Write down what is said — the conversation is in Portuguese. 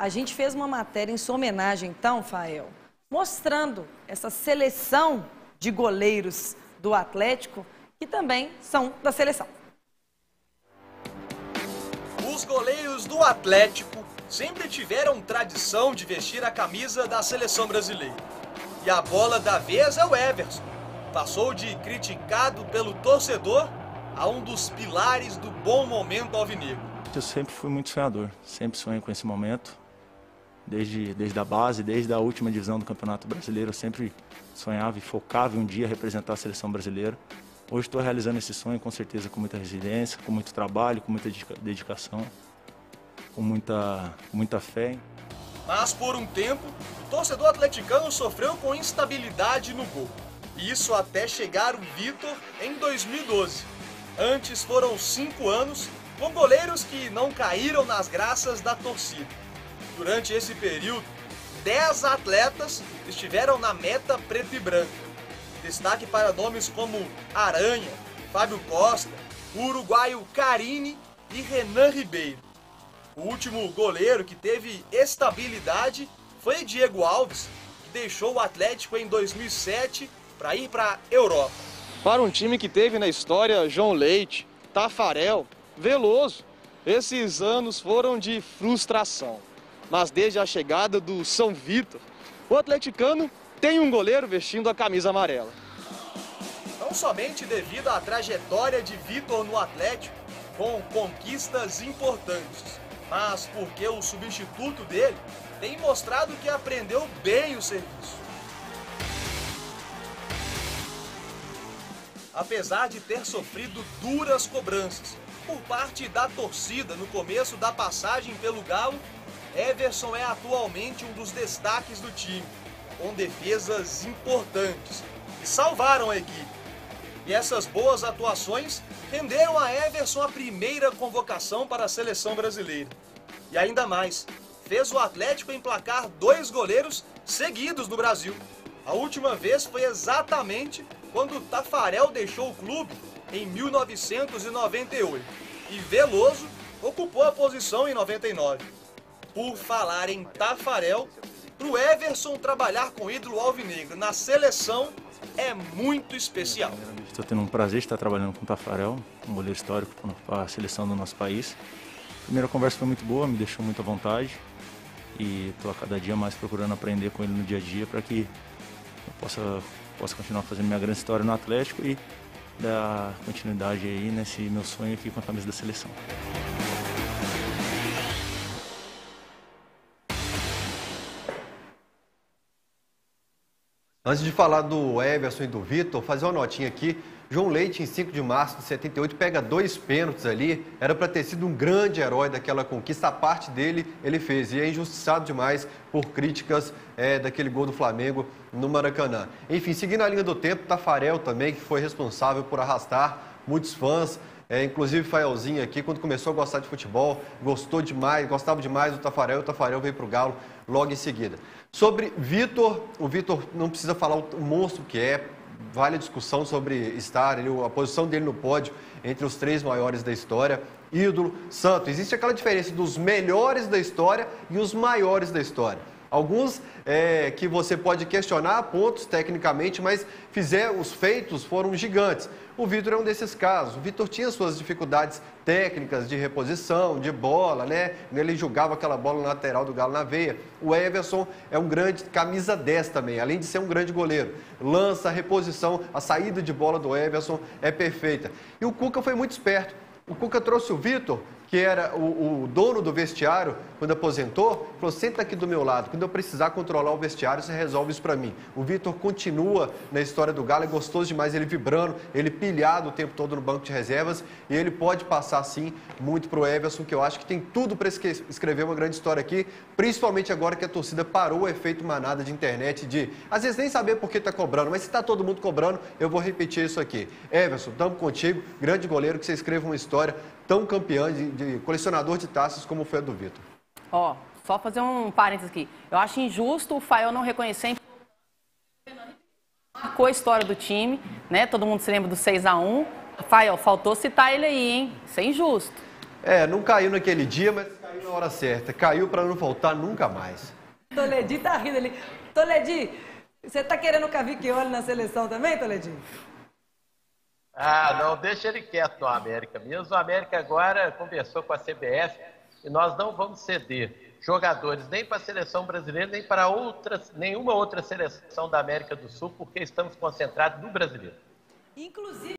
A gente fez uma matéria em sua homenagem, então, Fael, mostrando essa seleção de goleiros do Atlético que também são da seleção. Os goleiros do Atlético sempre tiveram tradição de vestir a camisa da seleção brasileira. E a bola da vez é o Everson. Passou de criticado pelo torcedor a um dos pilares do bom momento alvinegro. Eu sempre fui muito sonhador, sempre sonhei com esse momento. Desde, desde a base, desde a última divisão do Campeonato Brasileiro, eu sempre sonhava e focava em um dia representar a seleção brasileira. Hoje estou realizando esse sonho com certeza com muita resiliência, com muito trabalho, com muita dedicação, com muita, muita fé. Mas por um tempo, o torcedor atleticano sofreu com instabilidade no gol. Isso até chegar o Vitor em 2012. Antes foram cinco anos com goleiros que não caíram nas graças da torcida. Durante esse período, dez atletas estiveram na meta preto e branca. Destaque para nomes como Aranha, Fábio Costa, o uruguaio Carine e Renan Ribeiro. O último goleiro que teve estabilidade foi Diego Alves, que deixou o Atlético em 2007 para ir para a Europa. Para um time que teve na história João Leite, Tafarel, Veloso, esses anos foram de frustração. Mas desde a chegada do São Vitor, o atleticano tem um goleiro vestindo a camisa amarela. Não somente devido à trajetória de Vitor no Atlético, com conquistas importantes, mas porque o substituto dele tem mostrado que aprendeu bem o serviço. apesar de ter sofrido duras cobranças por parte da torcida no começo da passagem pelo Galo, Everson é atualmente um dos destaques do time, com defesas importantes que salvaram a equipe. E essas boas atuações renderam a Everson a primeira convocação para a seleção brasileira. E ainda mais, fez o Atlético emplacar dois goleiros seguidos no Brasil. A última vez foi exatamente quando Tafarel deixou o clube em 1998 e Veloso ocupou a posição em 99. Por falar em Tafarel, para o Everson trabalhar com o ídolo alvinegro na seleção é muito especial. Estou tendo um prazer de estar trabalhando com o Tafarel, um goleiro histórico para a seleção do nosso país. A primeira conversa foi muito boa, me deixou muito à vontade e estou a cada dia mais procurando aprender com ele no dia a dia para que eu possa possa continuar fazendo minha grande história no Atlético e dar continuidade aí nesse meu sonho aqui com a camisa da seleção. Antes de falar do Everson e do Vitor, fazer uma notinha aqui. João Leite, em 5 de março de 78, pega dois pênaltis ali. Era para ter sido um grande herói daquela conquista. A parte dele, ele fez. E é injustiçado demais por críticas é, daquele gol do Flamengo no Maracanã. Enfim, seguindo a linha do tempo, Tafarel também, que foi responsável por arrastar muitos fãs. É, inclusive Faelzinho aqui, quando começou a gostar de futebol, gostou demais, gostava demais do Tafarel, o Tafarel veio para o Galo logo em seguida. Sobre Vitor, o Vitor não precisa falar o monstro que é, vale a discussão sobre estar, ele, a posição dele no pódio entre os três maiores da história. Ídolo, santo. Existe aquela diferença dos melhores da história e os maiores da história. Alguns é, que você pode questionar pontos tecnicamente, mas fizer os feitos foram gigantes. O Vitor é um desses casos. O Vitor tinha suas dificuldades técnicas de reposição, de bola, né? Ele jogava aquela bola lateral do Galo na veia. O Everson é um grande camisa 10 também, além de ser um grande goleiro. Lança, reposição, a saída de bola do Everson é perfeita. E o Cuca foi muito esperto. O Cuca trouxe o Vitor que era o, o, dono do vestiário, quando aposentou, falou: senta aqui do meu lado, quando eu precisar controlar o vestiário, você resolve isso para mim. O Vitor continua na história do Galo, é gostoso demais ele vibrando, ele pilhado o tempo todo no banco de reservas e ele pode passar sim muito pro Everson, que eu acho que tem tudo para escrever uma grande história aqui, principalmente agora que a torcida parou o efeito manada de internet de às vezes nem saber por que está cobrando, mas se está todo mundo cobrando, eu vou repetir isso aqui. Everson, estamos contigo, grande goleiro, que você escreva uma história tão campeã de, de colecionador de taças como foi a do Vitor. Ó, só fazer um parênteses aqui. Eu acho injusto o Fael não reconhecer marcou a história do time, né? Todo mundo se lembra do 6 a 1 Fael, faltou citar ele aí, hein? Isso é injusto. É, não caiu naquele dia, mas caiu na hora certa, caiu para não voltar nunca mais. Toledi tá rindo ali. Toledi, você tá querendo o Cavicchioli na seleção também, Toledi? Ah, não, deixa ele quieto no América mesmo. O América agora conversou com a CBF e nós não vamos ceder jogadores nem para a seleção brasileira, nem para outras, nenhuma outra seleção da América do Sul, porque estamos concentrados no brasileiro. Inclusive.